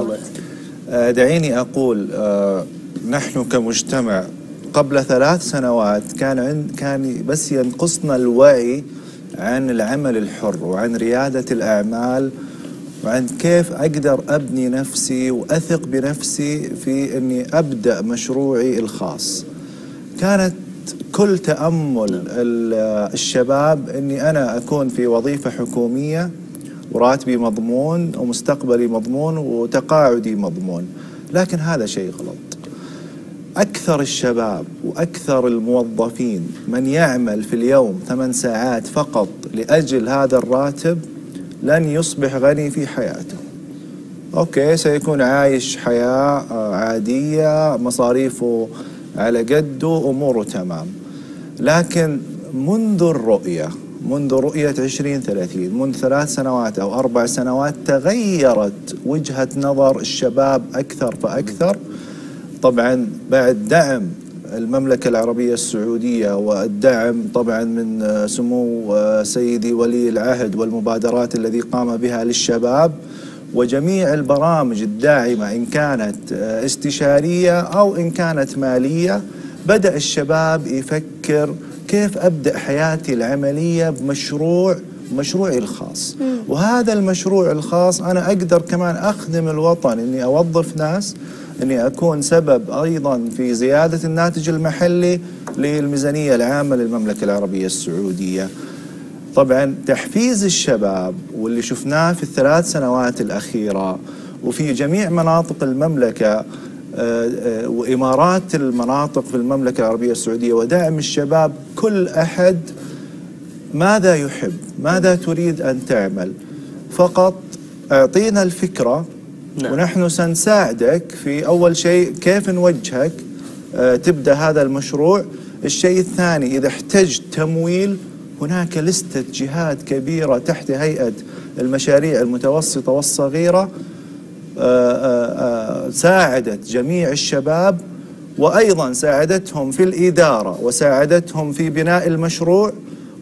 الله آه، دعيني أقول آه، نحن كمجتمع قبل ثلاث سنوات كان عند كان بس ينقصنا الوعي عن العمل الحر وعن ريادة الأعمال وعن كيف أقدر أبني نفسي وأثق بنفسي في أني أبدأ مشروعي الخاص. كانت كل تأمل الشباب أني أنا أكون في وظيفة حكومية وراتبي مضمون ومستقبلي مضمون وتقاعدي مضمون. لكن هذا شيء غلط. أكثر الشباب وأكثر الموظفين من يعمل في اليوم ثمان ساعات فقط لأجل هذا الراتب لن يصبح غني في حياته. أوكي سيكون عايش حياة آه، عادية مصاريفه على قده أموره تمام. لكن منذ الرؤية منذ رؤية 2030 منذ ثلاث سنوات أو أربع سنوات تغيرت وجهة نظر الشباب أكثر فأكثر. طبعا بعد دعم المملكة العربية السعودية والدعم طبعا من سمو سيدي ولي العهد والمبادرات الذي قام بها للشباب وجميع البرامج الداعمة إن كانت استشارية أو إن كانت مالية بدأ الشباب يفكر كيف أبدأ حياتي العملية بمشروع مشروعي الخاص. وهذا المشروع الخاص أنا أقدر كمان أخدم الوطن أني أوظف ناس أني أكون سبب أيضا في زيادة الناتج المحلي للميزانية العامة للمملكة العربية السعودية. طبعا تحفيز الشباب واللي شفناه في الثلاث سنوات الأخيرة وفي جميع مناطق المملكة آه، وإمارات المناطق في المملكة العربية السعودية ودعم الشباب كل أحد ماذا يحب؟ ماذا تريد أن تعمل؟ فقط أعطينا الفكرة نعم. ونحن سنساعدك في أول شيء كيف نوجهك آه، تبدأ هذا المشروع. الشيء الثاني إذا احتجت تمويل هناك لستة جهات كبيرة تحت هيئة المشاريع المتوسطة والصغيرة آه، آه، آه، ساعدت جميع الشباب وأيضا ساعدتهم في الإدارة وساعدتهم في بناء المشروع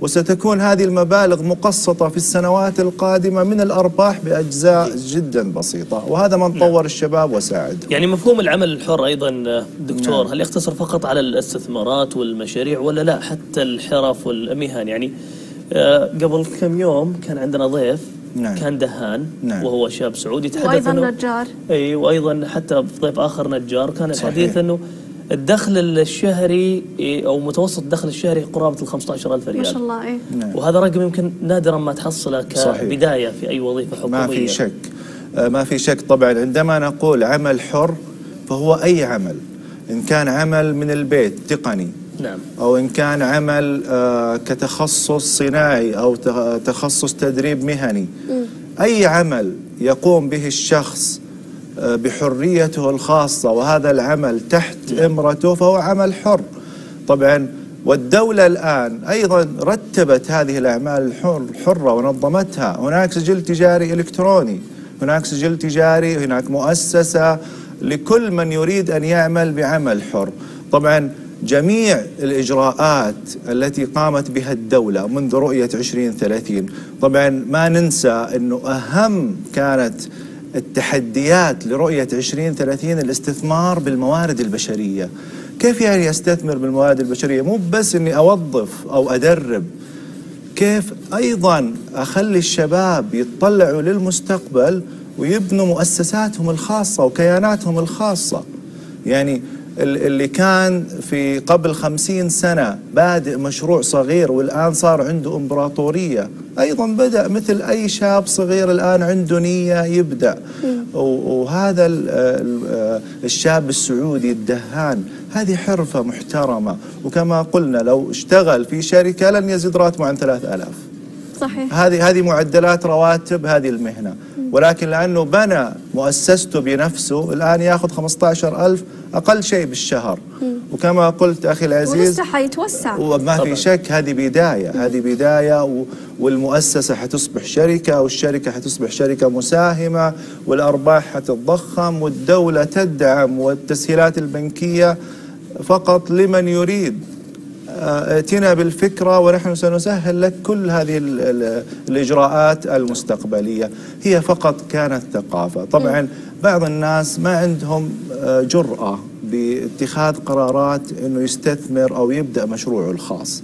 وستكون هذه المبالغ مقسطة في السنوات القادمة من الأرباح بأجزاء جدا بسيطة وهذا من طور نعم. الشباب وساعد يعني مفهوم العمل الحر أيضا دكتور نعم. هل يقتصر فقط على الاستثمارات والمشاريع ولا لا حتى الحرف والمهن يعني قبل كم يوم كان عندنا ضيف نعم. كان دهان نعم. وهو شاب سعودي. يتحدث وأيضا نجار. إي وأيضا حتى ضيف آخر نجار. كان الحديث إنه الدخل الشهري أو متوسط الدخل الشهري قرابة ال 15000 ريال. ما شاء الله إي. نعم. وهذا رقم يمكن نادرا ما تحصله كبداية في أي وظيفة حكومية. ما في شك. آه، ما في شك. طبعا عندما نقول عمل حر فهو أي عمل؟ إن كان عمل من البيت تقني. نعم. أو إن كان عمل آه، كتخصص صناعي أو تخصص تدريب مهني م. أي عمل يقوم به الشخص آه، بحريته الخاصة وهذا العمل تحت نعم. إمرته فهو عمل حر طبعا والدولة الآن أيضا رتبت هذه الأعمال الحرة ونظمتها هناك سجل تجاري إلكتروني هناك سجل تجاري هناك مؤسسة لكل من يريد أن يعمل بعمل حر طبعا جميع الإجراءات التي قامت بها الدولة منذ رؤية 2030 طبعا ما ننسى أنه أهم كانت التحديات لرؤية 2030 الاستثمار بالموارد البشرية. كيف يعني أستثمر بالموارد البشرية؟ مو بس أني أوظف أو أدرب. كيف أيضا أخلي الشباب يتطلعوا للمستقبل ويبنوا مؤسساتهم الخاصة وكياناتهم الخاصة؟ يعني اللي كان في قبل خمسين سنة بادئ مشروع صغير والآن صار عنده إمبراطورية. أيضا بدأ مثل أي شاب صغير الآن عنده نية يبدأ. وهذا الشاب السعودي الدهان. هذه حرفة محترمة. وكما قلنا لو اشتغل في شركة لن يزيد راتبه عن ثلاث ألاف. صحيح. هذه هذه معدلات رواتب هذه المهنة. ولكن لأنه بنى مؤسسته بنفسه الآن يأخذ 15000 أقل شيء بالشهر. وكما قلت أخي العزيز ولسه حيتوسع. وما في شك هذه بداية. هذه بداية والمؤسسة حتصبح شركة والشركة حتصبح شركة مساهمة والأرباح حتتضخم والدولة تدعم والتسهيلات البنكية فقط لمن يريد ائتنا بالفكرة ونحن سنسهل لك كل هذه الإجراءات المستقبلية. هي فقط كانت ثقافة. طبعا بعض الناس ما عندهم جرأة باتخاذ قرارات أنه يستثمر أو يبدأ مشروعه الخاص.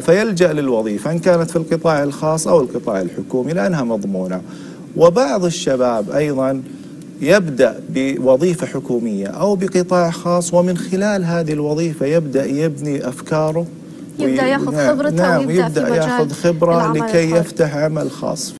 فيلجأ للوظيفة إن كانت في القطاع الخاص أو القطاع الحكومي لأنها مضمونة. وبعض الشباب أيضا يبدأ بوظيفة حكومية أو بقطاع خاص ومن خلال هذه الوظيفة يبدأ يبني أفكاره يبدأ ياخذ خبرته نعم ويبدأ يبدأ في مجال ياخذ خبرة لكي. يفتح عمل خاص